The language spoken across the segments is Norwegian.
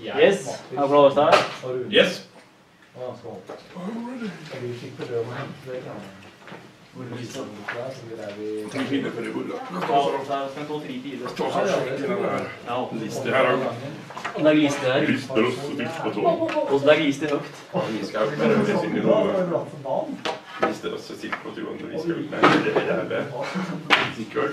Yes. Applaus her. Yes. En pinne för det den der her. Og glister så dypt på tå. Og så der glister høyt. Vi skal ut med det hvis ikke noe lister oss så dypt på tå når vi skal ut med det ræve. Sikkert.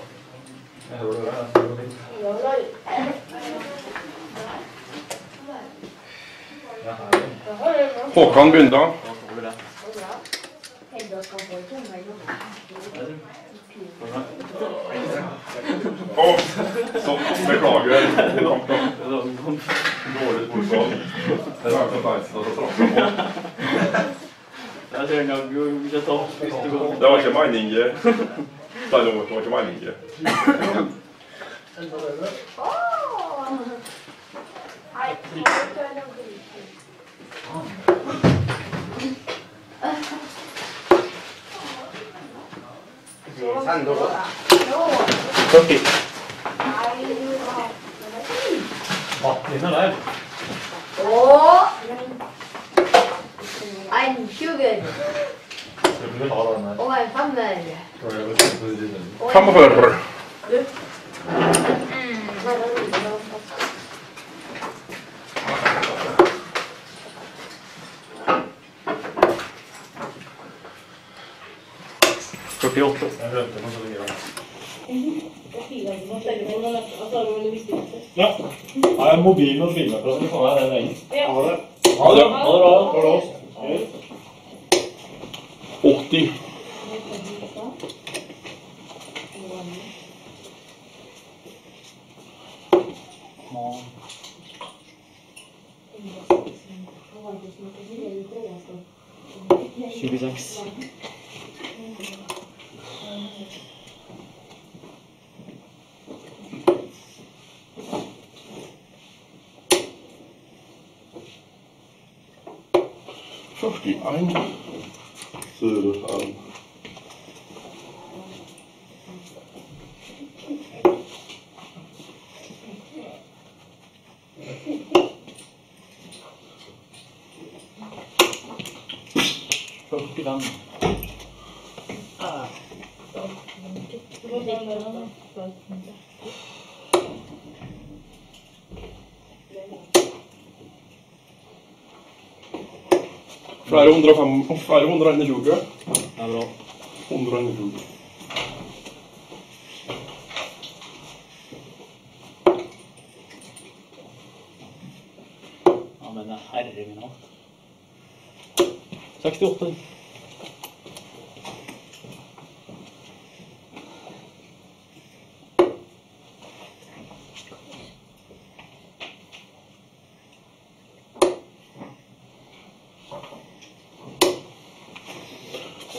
Håkan Bunda. Så det. var ikke beklager. Dårlig sportsvalg. Det er så nice at det traff på. Jeg ser en Да, думаю, очень маленькие. Сан, добро. Кофе. А, не знаю. О! Ein Kügel. Som var ikke meningen. Førti. En tjuger og en på 45. Førtiåtte. Ja. Jeg mobilen og så ja. Ha det. Ha det. Ha det bra. wichtig. Schiebesax. Schau, die ein. Buyur bakalım. Çok bir an. Ah. Flere hundre og 120. Det er bra. 100 og 120. Ja, men herre min hatt. 68.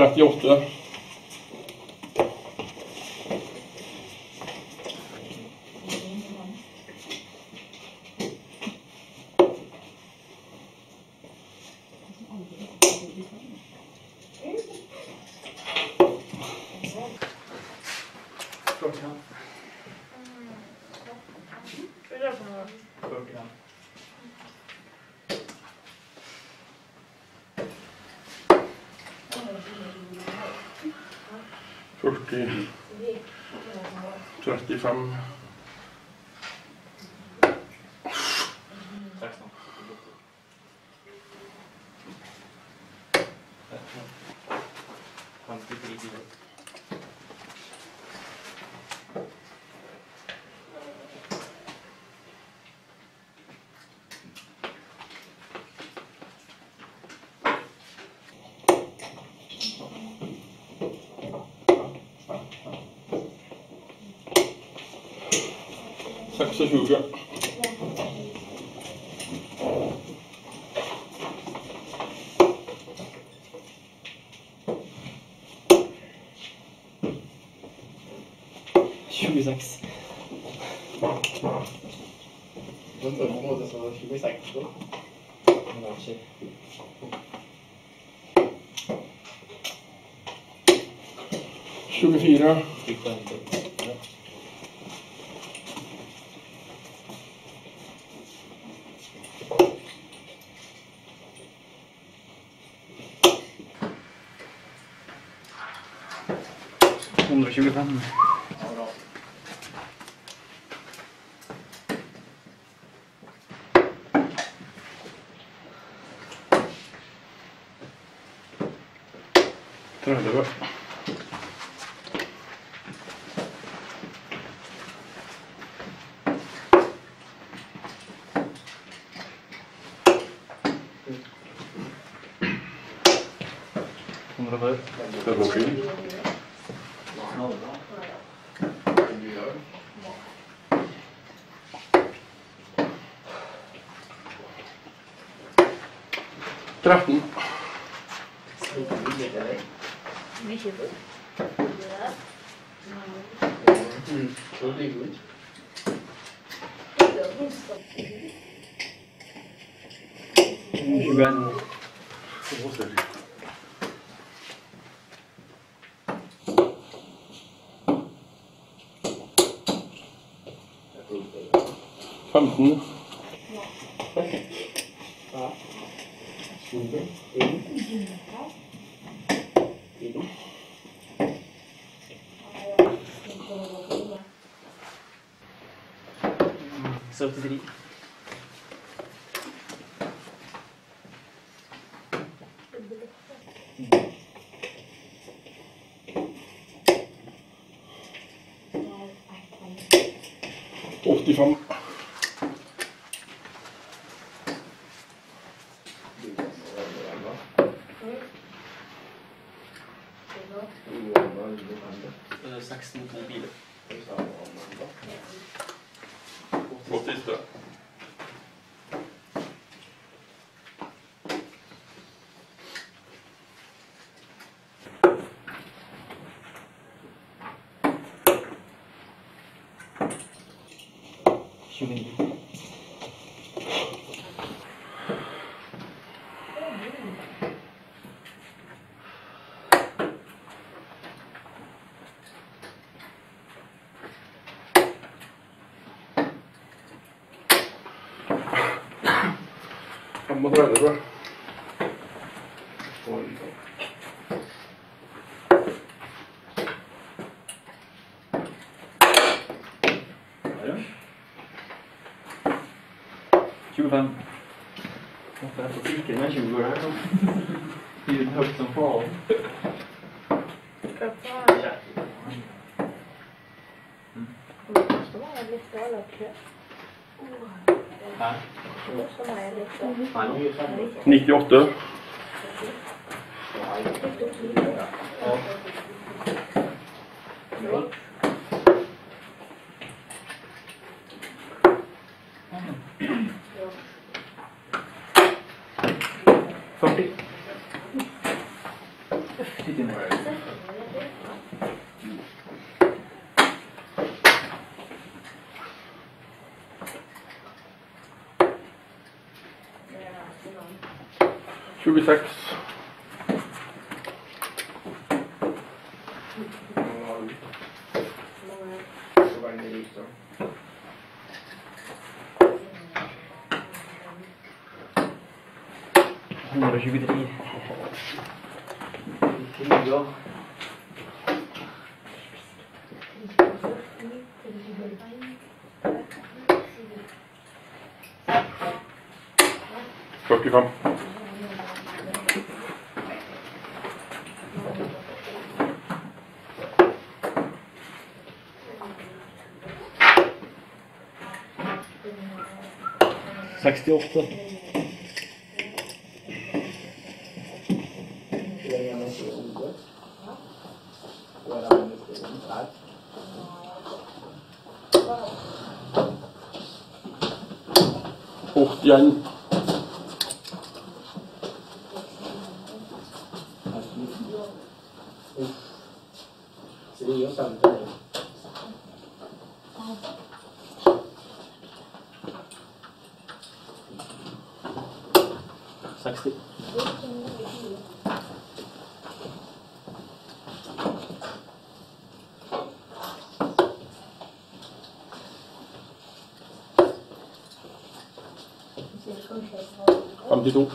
38. Thank you. Coptini. Coś ci tam... Tak, no. 这就这样。Schübesax. Wundert mich, dass man Schübesax tut. Manche. Schübe 4. 정도로 시비를 하는데 들어가 들어가 Добрый день. betrachten. Entschuldigung. Werden groß. Suben, ele. Ele. So, Tedrick. 16 to biler. Og vamos a ver, Tjofem. Måste äta cirkeln med 20 här. Tiden högt 98. Forty. 26. Hundre og tjuetre. Tjue. Førtifem. Sagst du oft so? Hochjahren sacré. Comme du tout.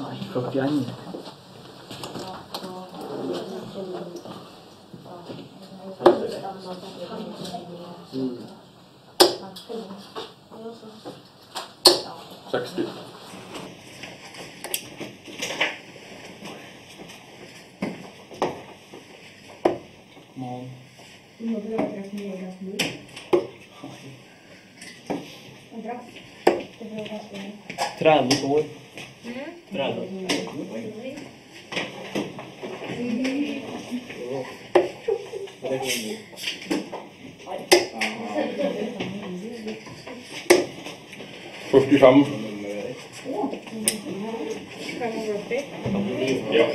Ay, copiani. 30 år. Tran. Førtifem. Ja.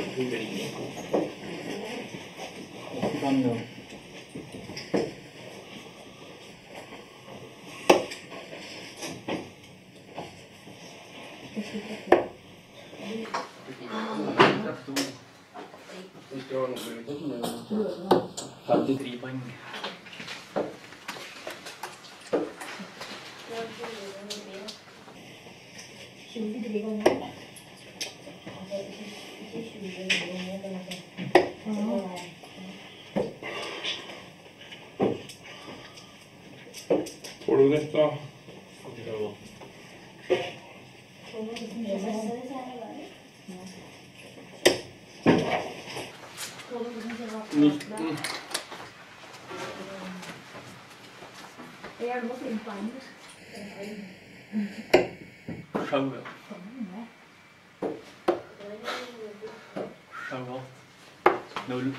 Får du dette? Nitten. Null.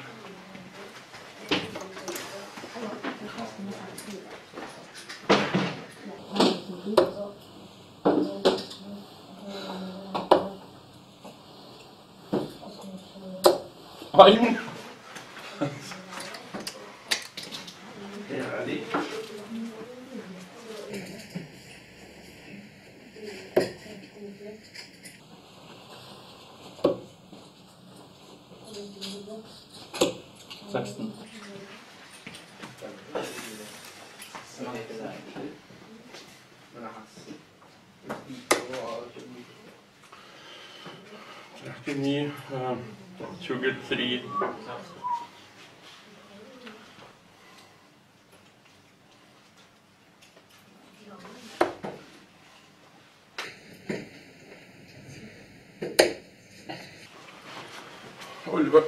Heim. Sachsen. Ich dachte nie, äh 23. Oliver.